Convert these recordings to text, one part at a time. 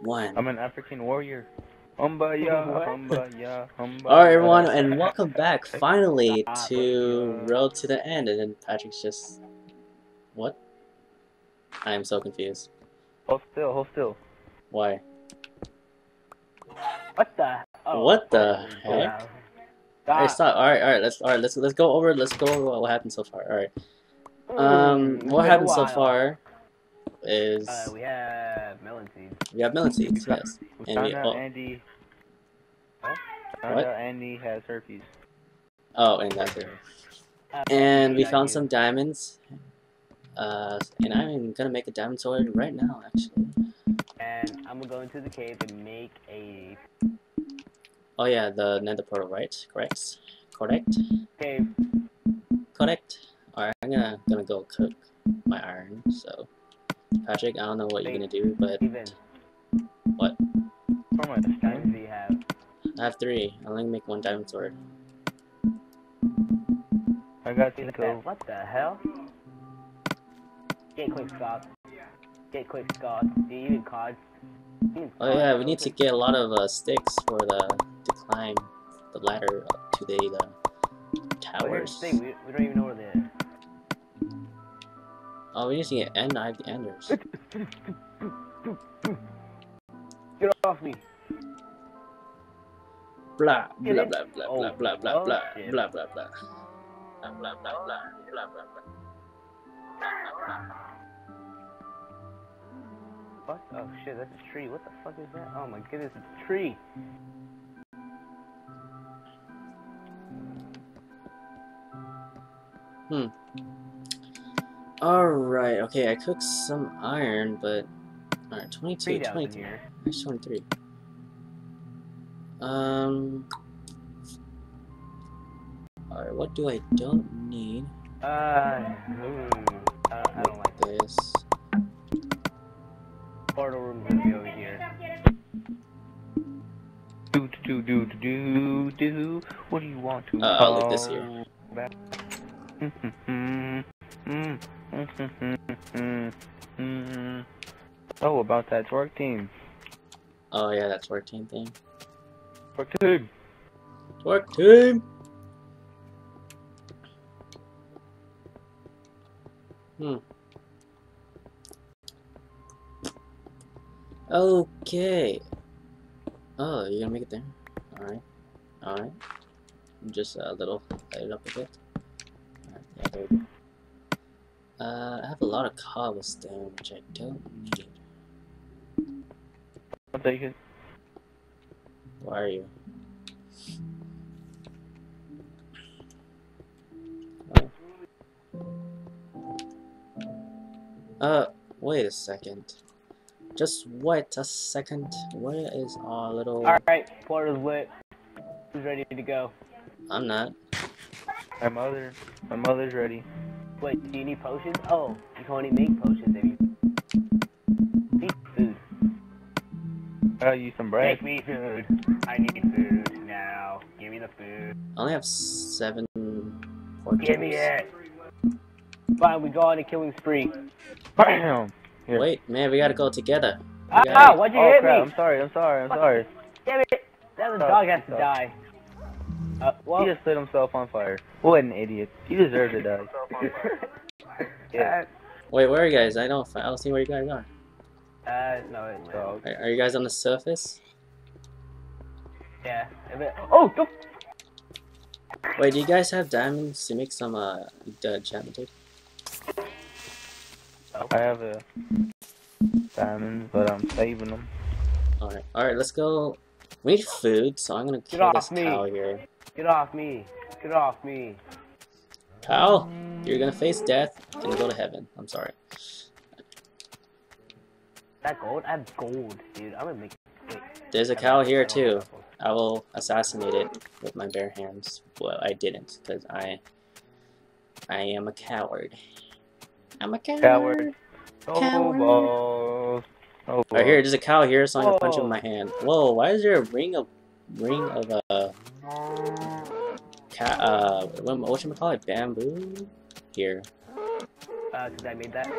one. I'm an African warrior. Humbaya, What? humbaya, humbaya. Alright, everyone, and welcome back finally Ah, to but, uh, Road to the End. And then Patrick's just. What? I am so confused. Hold still, hold still. Why? What the? Oh, What the oh, heck? Stop. Alright, stop. Alright, alright, let's alright, let's let's go over let's go over what, what happened so far. Alright. Um Mm, what happened so far is Uh, we have melon seeds. We have melon seeds, yes. We And found we- out oh. Andy. What? Found What? Andy has herpes. Oh, and that's it. And we found some diamonds. Uh and I'm gonna make a diamond sword right now actually. And I'm gonna go into the cave and make a Oh yeah, the nether portal, right? Correct? Correct? cave. Correct. Alright, I'm gonna gonna go cook my iron. So, Patrick, I don't know what you're gonna do, but Even. What? Oh my Diamonds do you have? I have three. I'm gonna make one diamond sword. I got Cinco. that. What the hell? Get quick, Scott. Get quick, Scott. Do you even cod? Even Oh yeah, we need to get a lot of uh, sticks for the to climb the ladder up to the, here's towers. the thing. We, we don't even know where the. Oh, we need to get end. I have the enders. Get off me! Blah Get blah blah blah Oh, blah blah blah oh, blah blah blah blah. Blah blah blah blah blah blah blah. What? Oh shit, that's a tree. What the fuck is that? Oh my goodness, it's a tree. Hmm. Alright, okay, I cooked some iron, but... Alright, 22, Tree down in 23. here. 23. Um... Alright, what do I don't need? Uh, hmm, I, I don't like. This. Portal room's gonna be over here. Do do do do do do. What do you want to? Uh, I'll leave this here. back? Oh, about that twerk team. Oh yeah, that work team thing. Twerk team. Work team! Hmm. Okay. Oh, you're gonna make it there? Alright. Alright. Just a little light it up a bit. Alright, yeah, there we go. Uh, I have a lot of cobblestone, which I don't need. I'll take it. Why are you? Uh, wait a second. Just wait a second. Where is our little... Alright, portal's lit. Who's ready to go? I'm not. My mother. My mother's ready. Wait, do you need potions? Oh, you can only make potions I gotta use some bread. Make me food. I need food now. Give me the food. I only have seven pork Give me chops. it. Fine, we go on a killing spree. Bam! Here. Wait, man, we gotta go together. Ah, Yeah. why'd you oh hit crap! me? I'm sorry. I'm sorry. I'm What? sorry. Damn it! That was dog has to stop. die. Uh, well, He just lit himself on fire. What an idiot. He deserves to die. yeah. Wait, where are you guys? I don't, fi- I don't see where you guys are. Uh, no, it, no. Are, are you guys on the surface? Yeah. a bit- Oh, don't. Wait, do you guys have diamonds to make some uh the enchantment table? I have a diamonds, but I'm saving them. Alright, alright, let's go. We need food, so I'm gonna kill off this me. cow here. Get off me. Get off me. Cow, you're gonna face death and go to heaven. I'm sorry. That gold? I have gold, dude. I'm gonna make. Wait. There's a cow here too. I will assassinate it with my bare hands. Well, I didn't, because I... I am a coward. I'm a coward. Coward. Oh, Coward. balls. Oh, Right here, there's a cow here, so I'm gonna punch it Whoa. with my hand. Whoa, why is there a ring of... Ring of, uh... Cat, uh... What, whatchamacallit? Bamboo? Here. Uh, cause I made that.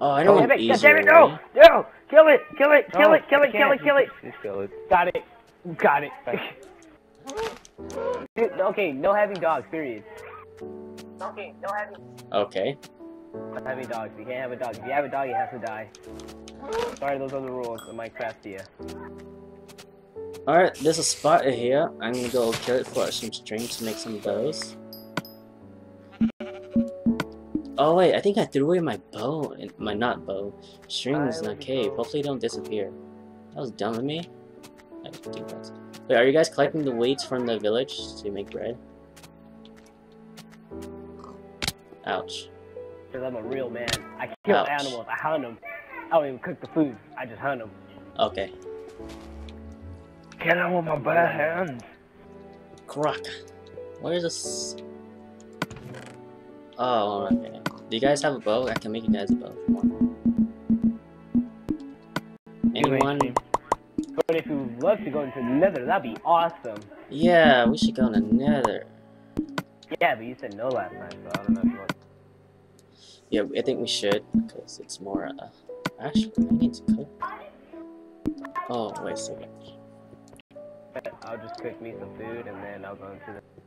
Oh, I God know damn an it, God easier damn it, no! way. No! Kill it! Kill it! Kill No, it! Kill it! Kill it! Kill it! Just kill it. Got it. Got it. Dude, okay, no having dogs, period. Okay, no having Okay. no having dogs. You can't have a dog. If you have a dog, you have to die. Sorry, those are the rules of Minecraft here. Alright, there's a spot here. I'm gonna go kill it for some string to make some bows. Oh wait, I think I threw away my bow, and my not bow, strings in a cave. Hopefully they don't disappear. That was dumb of me. I think that's... Wait, are you guys collecting the weights from the village to make bread? Ouch. Because I'm a real man. I kill Ouch. animals. I hunt them. I don't even cook the food. I just hunt them. Okay. Get out with my bad hands. Croc. Where's this? Oh, okay. Do you guys have a bow? I can make you guys a bow if you want. Anyone? But if you would love to go into the nether, that'd be awesome. Yeah, we should go in the nether. Yeah, but you said no last time, so I don't know if you want. Yeah, I think we should, because it's more, uh... Actually, I need to cook. Oh, wait a second. I'll just cook me some food and then I'll go into the.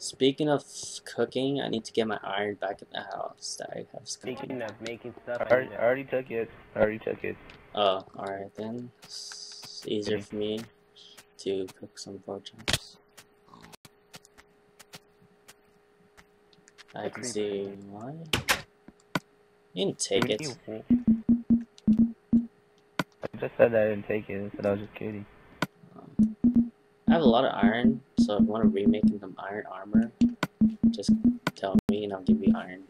Speaking of cooking, I need to get my iron back in the house that I have cooking. Speaking of making stuff, I I already, I already took it. I already took it. Oh, alright then. It's easier Okay. for me to cook some pork chops. I can see why. You didn't take it. I just said that I didn't take it. I said I was just kidding. Um, I have a lot of iron, so if you want to remake some iron armor, just tell me and I'll give you iron.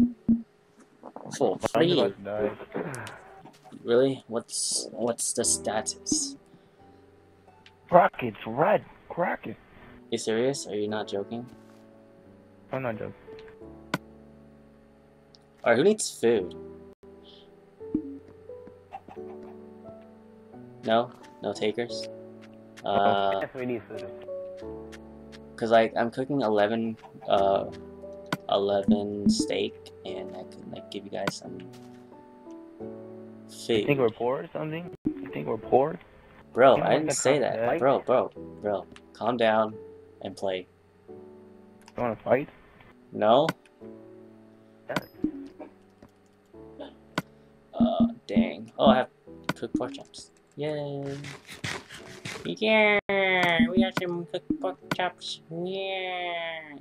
For Mine's free? about to die. Really? What's what's the status? Rockets, red, rocket. You serious? Are you not joking? I'm not joking. Alright, who needs food? No? No takers? Uh, Yes, we need food. Cause like, I'm cooking 11, uh, 11 steak, and I could like give you guys some You think we're poor or something? You think we're poor? Bro, I didn't say that. back? Bro, bro, bro, calm down and play. You wanna fight? No? Uh, dang. Oh, I have cooked pork chops. Yay. Yeah, we got some cooked pork chops. Yeah.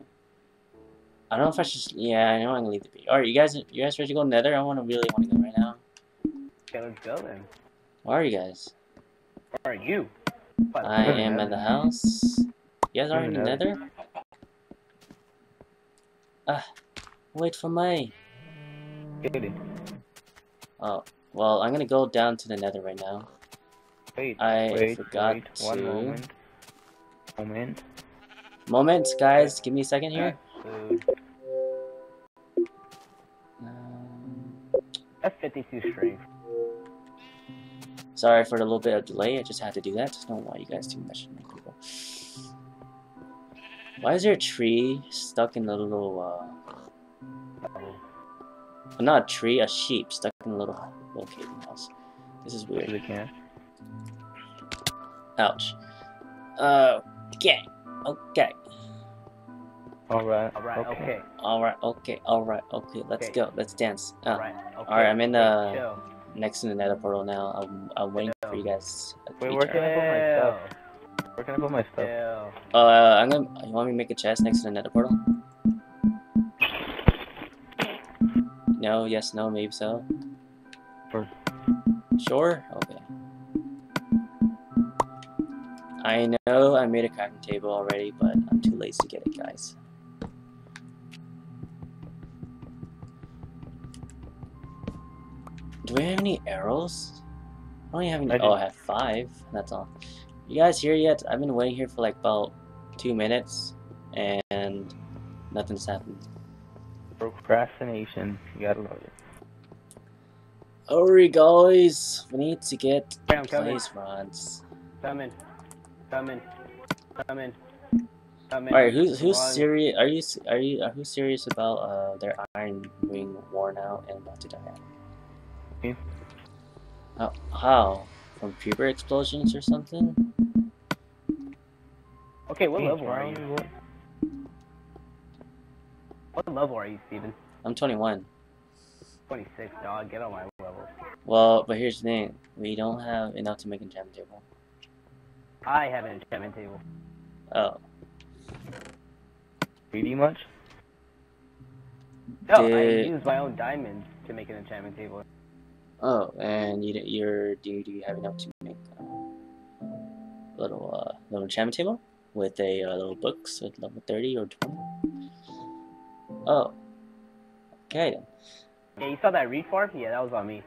I don't know if I should. Yeah, I know I'm gonna leave the be. Alright, you guys, you guys ready to go nether? I want to really want to go right now. Okay, let's go then. Where are you guys? Where are you? I am in the house. You guys are in the Nether. Ah, wait for me. Oh, well, I'm gonna go down to the nether right now. Wait, I wait, forgot wait. One to- moment. Moment. Moment, guys, give me a second here. Um, That's 52 strength. sorry for the little bit of delay. I just had to do that. Just don't want you guys too much, people. Why is there a tree stuck in the little? Uh, Oh. not a tree, a sheep stuck in a little little caving house. This is Because weird. it can. Ouch. Uh, okay, okay. Alright. Alright, okay. All right, okay, all right, okay. Let's Okay. go. Let's dance. Uh, Alright, okay. Alright, I'm in the- Chill. next to the nether portal now. I'm, I'm waiting for you guys. Wait, where can I put my stuff? Where can I put my stuff? Chill. Uh, I'm gonna. You want me to make a chest next to the nether portal? No. Yes. No. Maybe so. Sure. Sure. I know I made a crafting table already, but I'm too lazy to get it, guys. Do we have any arrows? I don't have any. I oh. I have five. That's all. You guys here yet? I've been waiting here for like about two minutes, and nothing's happened. Procrastination. You gotta love it. Alright, guys! We need to get Hey, I'm coming. rods. Come in. Come in. Come in. Come in. All right, who's who's serious? Are you are you uh, who's serious about uh their iron being worn out and about to die? out? How? how? From puber explosions or something? Okay, what Hey, level are you? what- What level are you, Steven? I'm 21. 26, dog. Get on my level. Well, but here's the thing. We don't have enough to make a enchantment table. I have an enchantment table. Oh. Pretty much? No, I Did- use my own diamonds to make an enchantment table. Oh, and you, you're, do you, do you have enough to make a little, uh, little enchantment table? With a uh, little books at level 30 or 20? Oh. Okay then. Yeah, you saw that reed farm? Yeah, that was on me.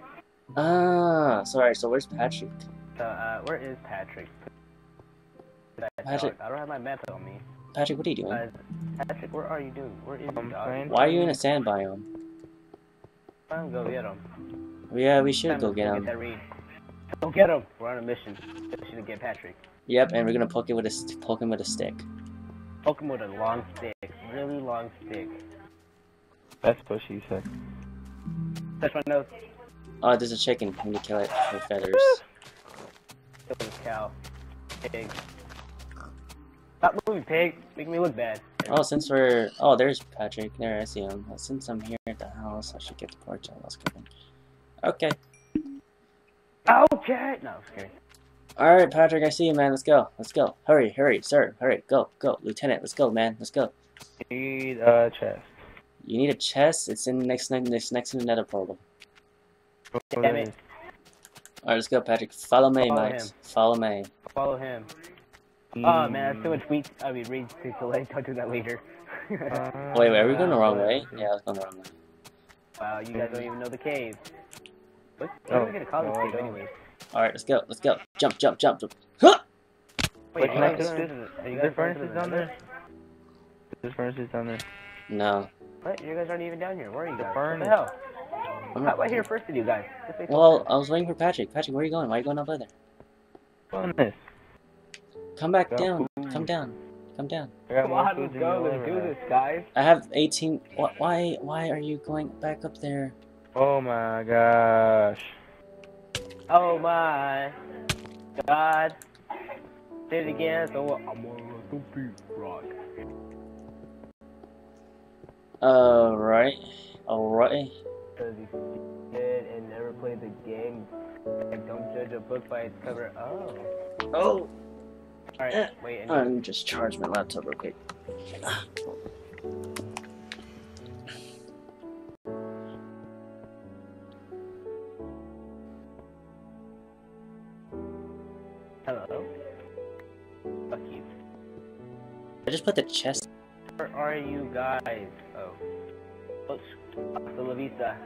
Ah, sorry, so where's Patrick? So, uh, where is Patrick? Patrick- I don't have my map on me. Patrick, what are you doing? Uh, Patrick, where are you doing? Where is I'm you, dog? trying Why are you in a sand biome? Time to go get him. Yeah, we should go get him. that reed. Go get him. We're on a mission. Mission to get Patrick. Yep, and we're gonna poke it with a poke him with a stick. Poke him with a long stick. Really long stick. That's what she said. Touch my nose. Oh, there's a chicken. I'm gonna kill it with feathers. Kill this cow. Pig. Stop moving, pig. Make me look bad. Oh, since we're oh, there's Patrick. There, I see him. Since I'm here at the house, I should get the pork chop. Oh, let's cooking. Okay. Okay. No, kidding. All right, Patrick. I see you, man. Let's go. Let's go. Hurry, hurry, sir. Hurry. Go, go, Lieutenant. Let's go, man. Let's go. Need a chest. You need a chest. It's in next next next next to the Nether portal. Damn it. All right, let's go, Patrick. Follow me, Follow mates. him. Follow me. Follow him. Oh man, that's too much wheat. I mean, read to delay. Don't do that later. Uh, Wait, wait. Are we going the wrong way? Yeah, let's go the wrong way. wow, you guys don't even know the cave. What? Oh, What are we gonna call this no, I cave don't. All right, let's go. Let's go. Jump, jump, jump, jump. Huh! Wait, Wait, are can you I guys do going this? to the- are you guys there furnaces down nether? there? There's furnaces down there. No. What? You guys aren't even down here. Where are you The guys? What furnace. the hell? I'm How not- about here first than you guys? This makes no Well. I was waiting for Patrick. Patrick, where are you going? Why are you going up there? Furnace. Come back down. food. Come down. Come down. I Come on, let's go. Let's do have. this, guys. I have 18. Why? Why are you going back up there? Oh my gosh. Oh my God. Say it again. So I'm on a stupid rock. Alright. Alright. Because you did and never played the game. And don't judge a book by its cover. Oh. Oh, Alright, uh, wait. and- I'm just charge my laptop real quick. Hello? Fuck you. I just put the chest. Where are you guys? Oh. Oops. Hasta la vista.